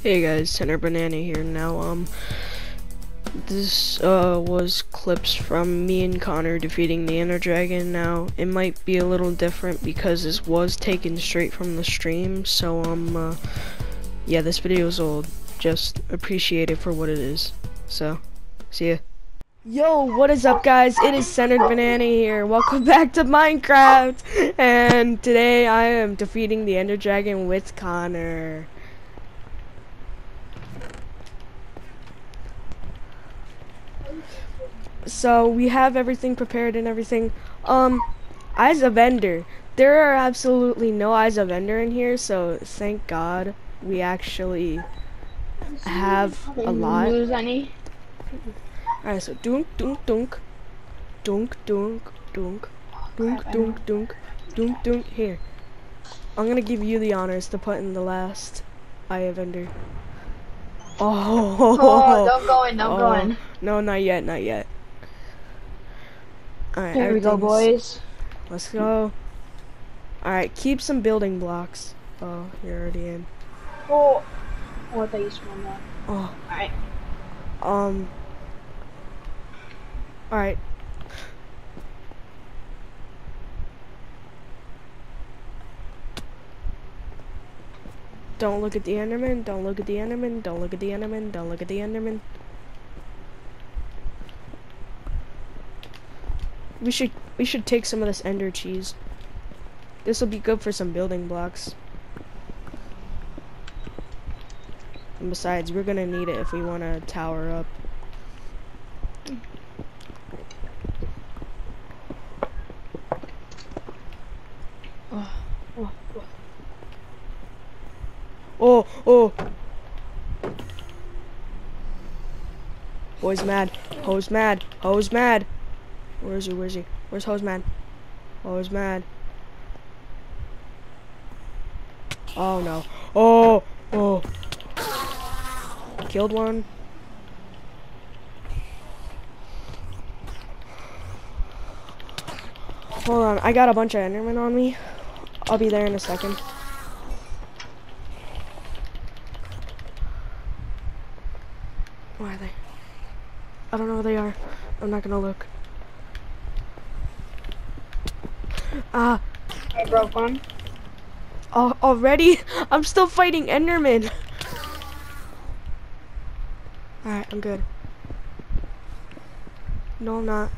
Hey guys, Center Banana here. Now, um, this, uh, was clips from me and Conor defeating the Ender Dragon. Now, it might be a little different because this was taken straight from the stream, so, um, uh, yeah, this video is old. Just appreciate it for what it is. So, see ya. Yo, what is up guys? It is Centered Banana here. Welcome back to Minecraft. And today I am defeating the Ender Dragon with Conor. So we have everything prepared and everything. Um, eyes of Ender. There are absolutely no eyes of Ender in here, so thank God we actually have a lot. Lose any? Alright, so dunk, dunk, dunk, dunk, dunk, dunk, dunk, dunk, dunk, dunk, dunk. Here, I'm gonna give you the honors to put in the last Eye of Ender. Oh, Oh, don't go in, don't go Oh, in. No, not yet, not yet. Alright, Here we go, boys. Let's go. Alright, keep some building blocks. Oh, you're already in. Oh, oh I thought you spawned that. Oh, Alright. um. Alright. Don't look at the Enderman, don't look at the Enderman, don't look at the Enderman, don't look at the Enderman. We should we should take some of this ender cheese. This will be good for some building blocks. And besides, we're gonna need it if we want to tower up. Oh, oh, oh. Oh, oh. Boy's mad. Ho's mad. Ho's mad. Where is he? Where is he? Where's Ho's mad? Ho's mad. Oh no. Oh, oh. Killed one. Hold on, I got a bunch of Endermen on me. I'll be there in a second. Where are they? I don't know where they are. I'm not gonna look. Ah, I broke one. al already? I'm still fighting Enderman. Alright, I'm good. No, I'm not.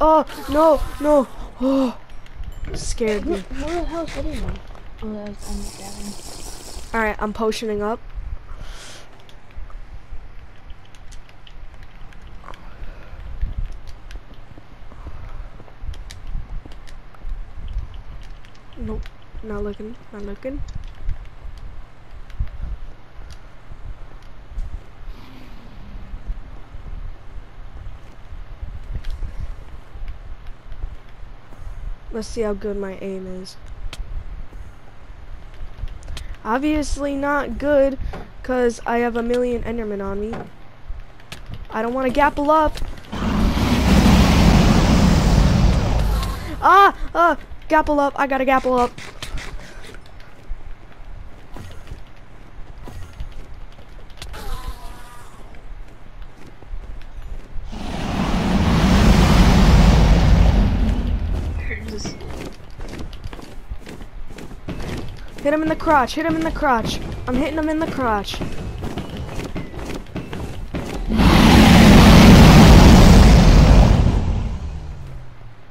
Oh, no, no. Oh, scared me. Where the hell's hitting me? Oh, that was I'm Alright, I'm potioning up. Nope, not looking, not looking. Let's see how good my aim is. Obviously not good, cause I have a million Endermen on me. I don't want to gapple up. Ah, ah, gapple up. I gotta gapple up. Just- Hit him in the crotch. Hit him in the crotch. I'm hitting him in the crotch.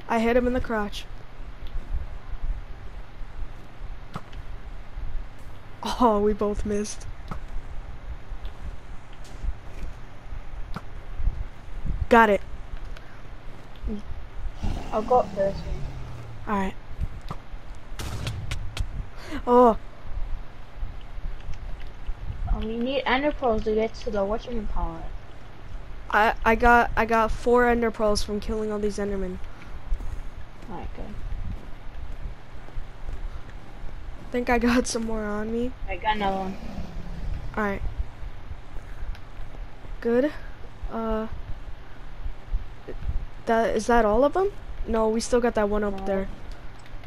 I hit him in the crotch. Oh, we both missed. Got it. I'll go up. Alright. Oh, Um, you need ender pearls to get to the whatchamacallit. I I got I got four ender pearls from killing all these endermen. Alright, good. Think I got some more on me. I got another one. Alright. Good. Uh That is that all of them? No, we still got that one up No. there.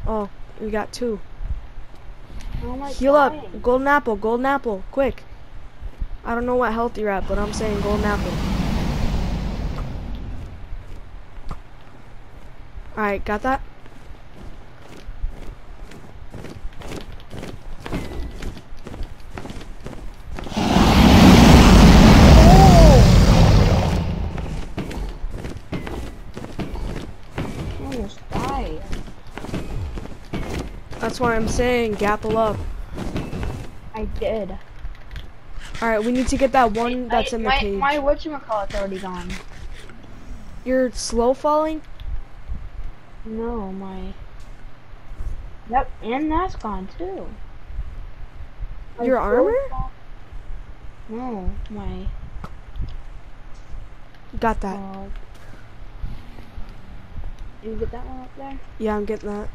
Oh, we got two. Oh I Heal dying? up. Golden apple. Golden apple. Quick. I don't know what health you're at, but I'm saying golden apple. Alright, got that? Why I'm saying gapple up. I did. Alright, we need to get that one that's in the my, cage. My whatchamacallit's already gone. You're slow falling? No, my. Yep, and that's gone too. My Your armor? fall- No, my. Got that. Uh, you get that one up there? Yeah, I'm getting that.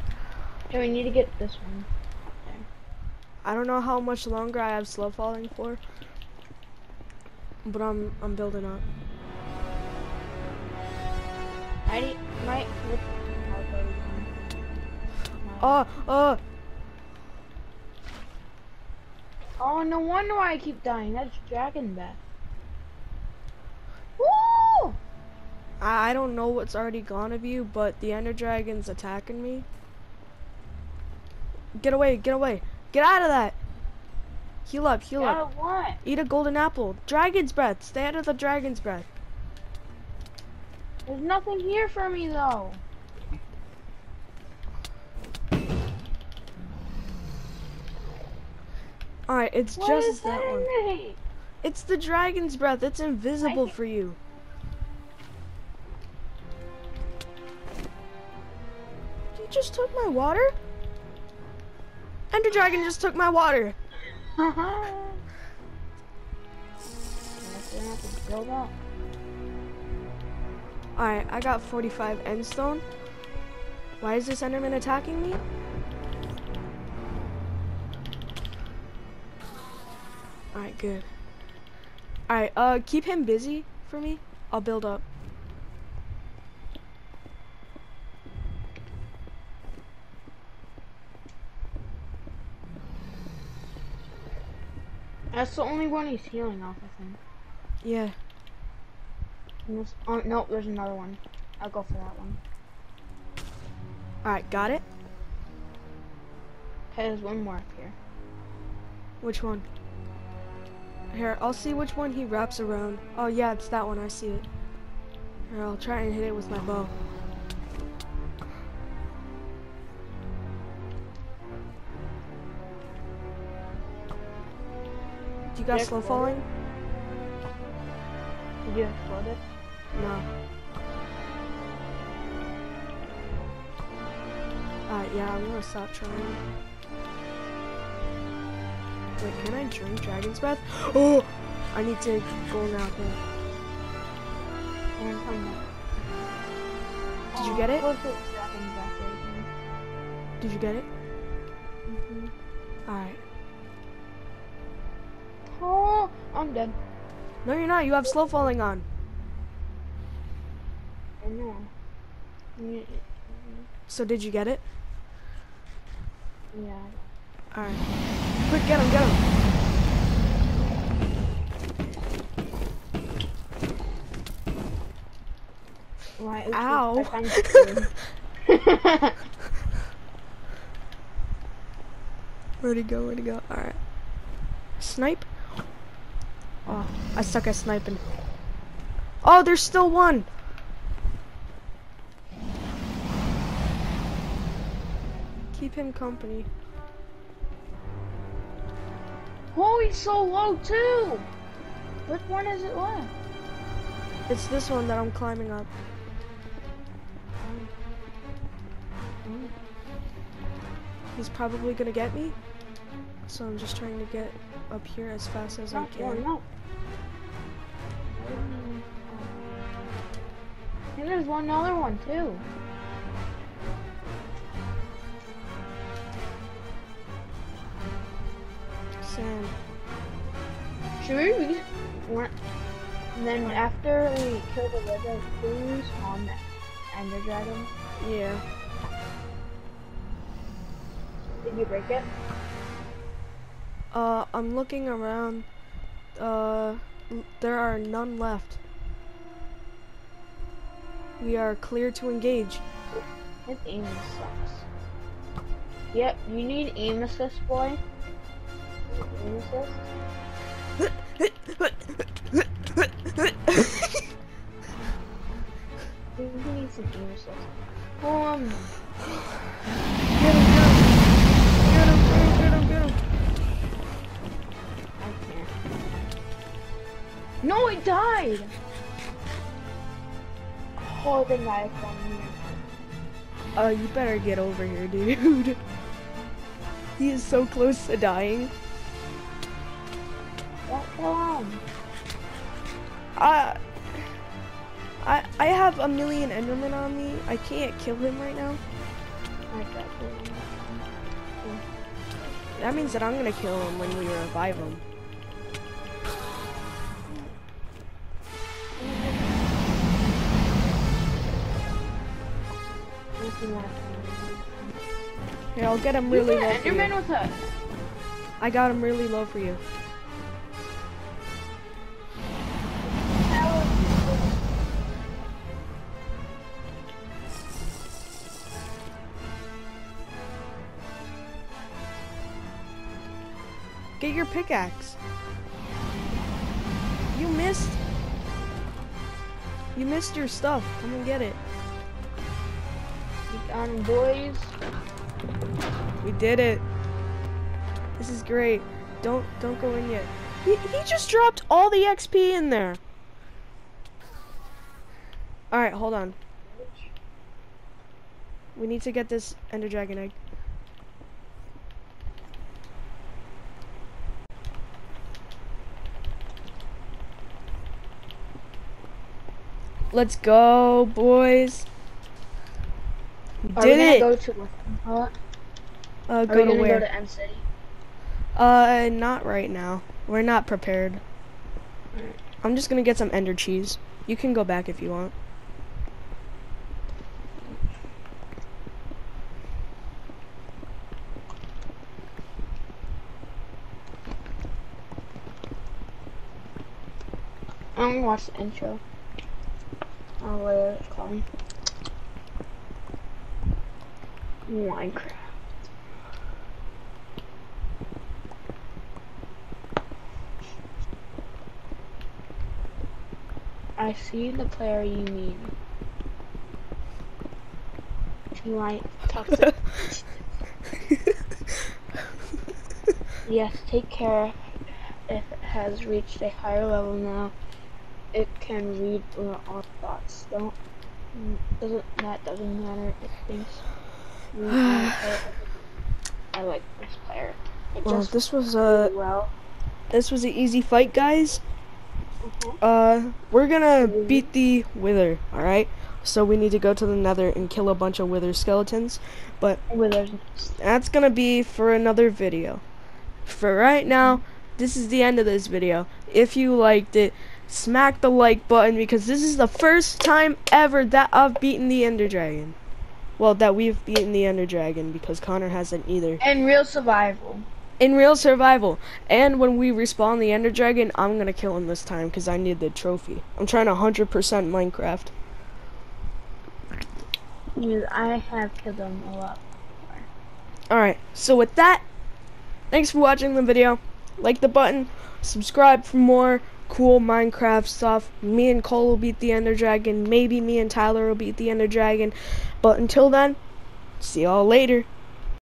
Okay, we need to get this one. I don't know how much longer I have slow falling for. But I'm I'm building up. I need my. whatchamacallit's already gone. My- Oh, oh, Oh, no wonder why I keep dying. That's Dragon Bat. Woo! I, I don't know what's already gone of you, but the Ender Dragon's attacking me. Get away, get away. Get out of that. Heal up, heal up. what? Eat a golden apple. Dragon's breath. Stay out of the dragon's breath. There's nothing here for me though. Alright, it's What just that in one. me? It's the dragon's breath. It's invisible for you. You just took my water? Ender Dragon just took my water. Haha. Guess we're gonna have to build up. Alright, I got 45 end stone. Why is this Enderman attacking me? Alright, good. Alright, uh, keep him busy for me. I'll build up. That's the only one he's healing off, I think. Yeah. This- oh, no, there's another one. I'll go for that one. Alright, got it? Okay, there's one more up here. Which one? Here, I'll see which one he wraps around. Oh yeah, it's that one, I see it. Here, I'll try and hit it with my bow. You it slow falling? Did you explode it? No. Uh, yeah, I'm gonna stop trying. Wait, can I drink Dragon's Breath? Oh! I need to go now. Back. Did you get it? Close to Dragon back right Did you get it? here. Mhm. Alright. Oh, I'm dead. No, you're not. You have slow falling on. I know. So did you get it? yeah. Alright. Quick, get him, get him. Why? Ow. I found the food. Where'd he go? Where'd he go? Alright. Snipe? Oh, I suck at sniping. Oh, there's still one! Keep him company. oh, he's so low too. Which one is it left? It's this one that I'm climbing up. He's probably gonna get me. So I'm just trying to get up here as fast as I Not one, can. no. And there's one other one too. Sand. Should we? And then after we kill the wizard, please on that. Ender Dragon? Yeah. Did you break it? Uh, I'm looking around. Uh, there are none left. We are clear to engage. His aim sucks. Yep, you need aim assist, boy. Aim assist? You need some aim assist. Um, Get him, get him. Get him, get him, get him, I can't. No, it died! Oh, the knife on me. Uh, you better get over here, dude. he is so close to dying. Don't kill. Uh, I, I have a million Endermen on me. I can't kill him right now. I got you. That means that I'm gonna kill him when we revive him. Here, I'll get him really low for you. Enderman with a I got him really low for you. Get your pickaxe. You missed. You missed your stuff. Come and get it. on boys. We did it. This is great. Don't don't go in yet. He, he just dropped all the XP in there. All right, hold on. We need to get this Ender Dragon egg. Let's go, boys. Are did we it. gonna go to uh, uh, Are go we to gonna where? go to End City? Uh, not right now. We're not prepared. I'm just gonna get some ender cheese. You can go back if you want. I'm gonna watch the intro. Oh, wait, it's calling. Minecraft. I see the player you mean. You might talk to. yes, take care. If it has reached a higher level now, it can read our thoughts. Don't doesn't that doesn't matter. It thinks we know it. I like this player. It well, this was a well. this was an easy fight, guys. Mhm. Uh, we're gonna beat the Wither. All right. So we need to go to the Nether and kill a bunch of Wither skeletons. But Withers. that's gonna be for another video. For right now, this is the end of this video. If you liked it, smack the like button because this is the first time ever that I've beaten the Ender Dragon. Well, that we've beaten the Ender Dragon because Conor hasn't either. And real survival. In real survival. And when we respawn the Ender Dragon, I'm gonna kill him this time because I need the trophy. I'm trying 100% Minecraft. I have killed them a lot. Alright, so with that, thanks for watching the video. Like the button, subscribe for more cool Minecraft stuff. Me and Cole will beat the Ender Dragon. Maybe me and Tyler will beat the Ender Dragon. But until then, see y'all later.